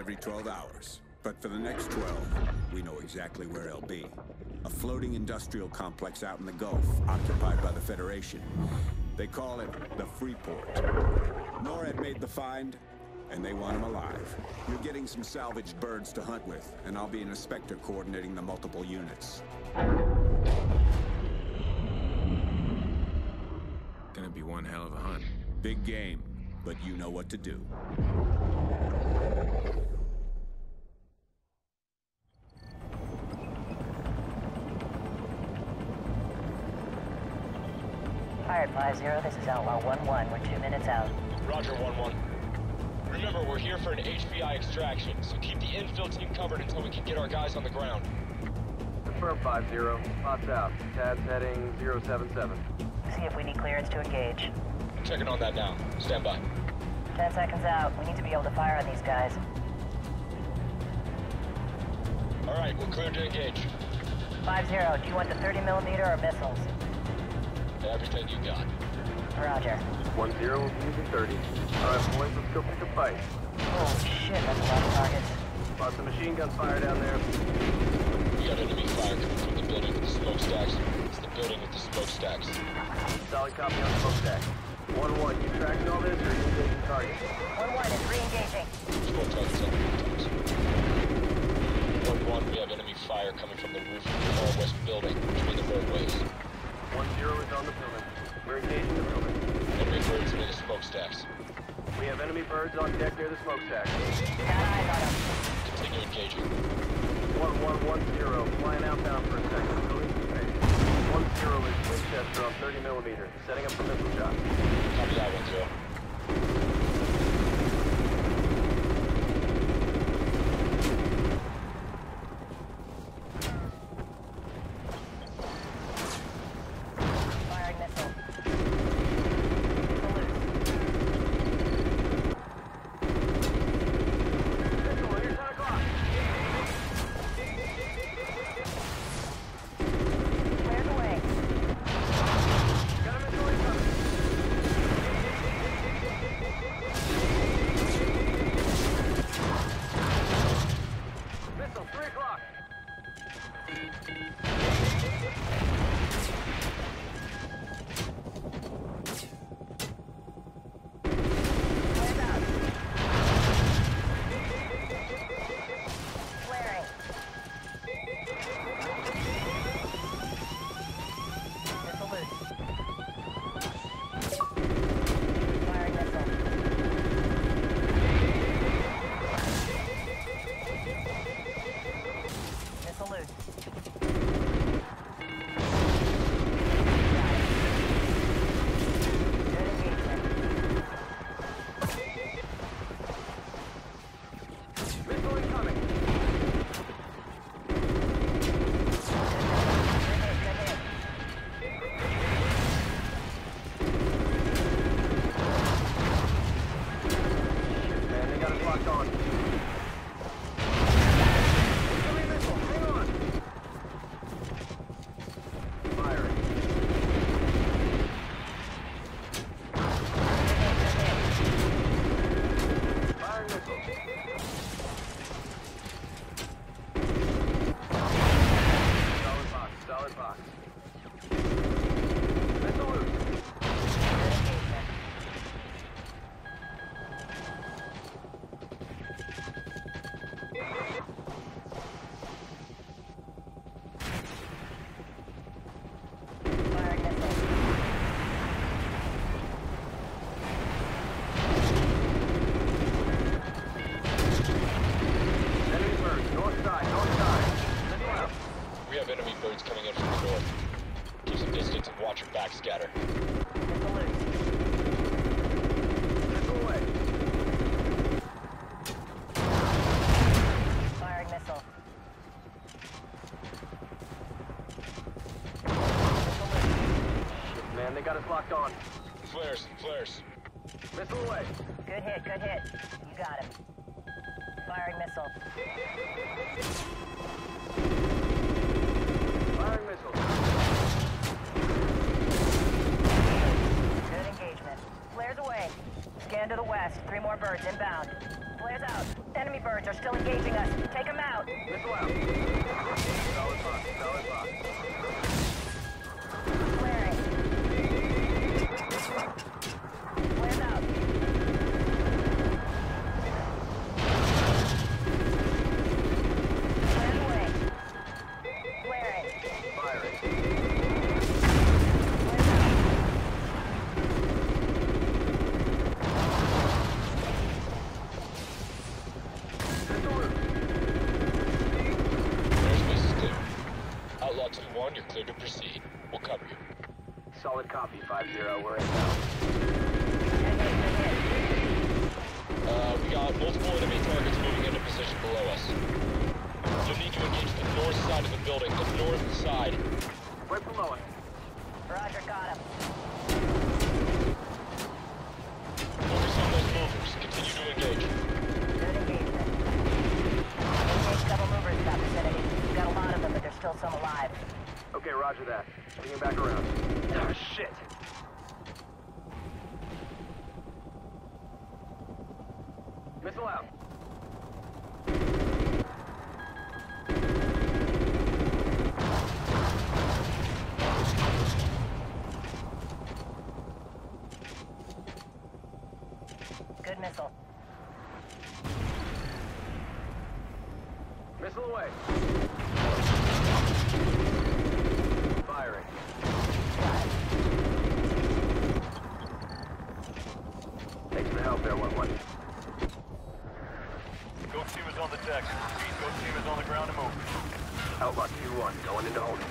every 12 hours. But for the next 12, we know exactly where he'll be. A floating industrial complex out in the Gulf, occupied by the Federation. They call it the Freeport. NORAD made the find, and they want him alive. You're getting some salvaged birds to hunt with, and I'll be an inspector coordinating the multiple units. Gonna be one hell of a hunt. Big game, but you know what to do. 5-0, this is Outlaw 1-1. We're two minutes out. Roger, 1-1. Remember, we're here for an HVI extraction, so keep the infill team covered until we can get our guys on the ground. Confirm 5-0. Spots out. Tad's heading 077. See if we need clearance to engage. I'm checking on that now. Stand by. 10 seconds out. We need to be able to fire on these guys. All right, we're cleared to engage. 5-0, do you want the 30 millimeter or missiles? Everything you got. Roger. 1-0 will be using 30. Alright, boys, let's go pick a fight. Oh shit, that's a lot of targets. Lots of machine gun fire down there. We got enemy fire coming from the building with the smokestacks. It's the building with the smokestacks. Solid copy on smokestack. 1-1, you tracking all this, or are you engaging target? 1-1 is re-engaging. Four targets up. One one, we have enemy fire coming from the roof of the far west building between the roadways. 1-0 is on the building. We're engaging the building. Enemy birds near the smokestacks. We have enemy birds on deck near the smokestack. Got eyes on them. Continue engaging. 1110, flying outbound for a second. Release the space. 1-0 is Winchester on 30 millimeter, setting up for missile shot. Copy that one locked on. Flares, flares. Missile away. Good hit, good hit. You got him. Firing missile. Firing missile. Good engagement. Flares away. Scan to the west. Three more birds inbound. Flares out. Enemy birds are still engaging us. Take them out. Missile out. Solid box. Solid box. Clear. Outlaw 2-1, you're clear to proceed. We'll cover you. Solid copy. 5-0. We're inbound. Good hit, good hit. Uh, we got multiple enemy targets moving into position below us. You'll need to engage the north side of the building, the north side. Right below us. Roger, got him. Focus on those movers. Continue to engage. Good engagement. Engage double movers in that vicinity. We've got a lot of them, but there's still some alive. Okay, roger that. Swinging back around. Ah, shit. Missile out. Good missile. Missile away. Firing. Thanks for the help there, 1-1. Ghost team is on the deck. Repeat, Ghost team is on the ground and move. Outlaw 2-1, going into holding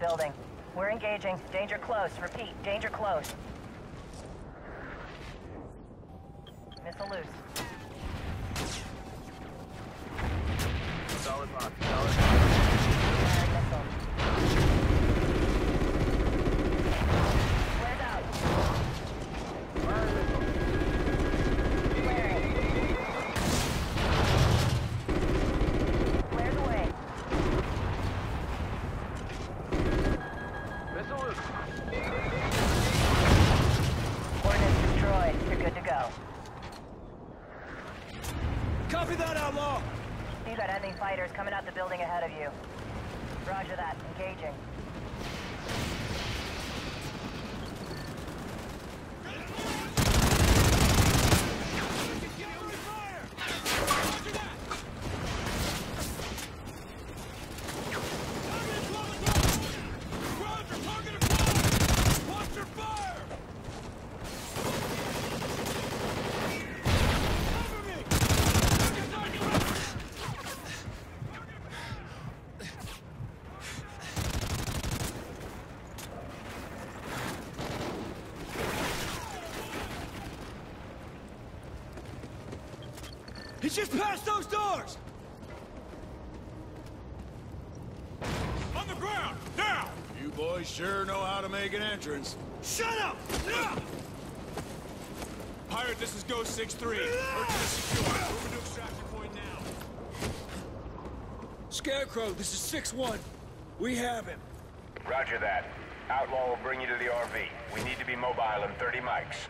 your building. We're engaging. Danger close. Repeat, danger close. Missile loose. Of you. Roger that. Engaging. He's just past those doors! On the ground! Now! You boys sure know how to make an entrance. Shut up! Pirate, this is Ghost 6-3. Urgent to secure. Moving to extraction point now. Scarecrow, this is 6-1. We have him. Roger that. Outlaw will bring you to the RV. We need to be mobile in 30 mics.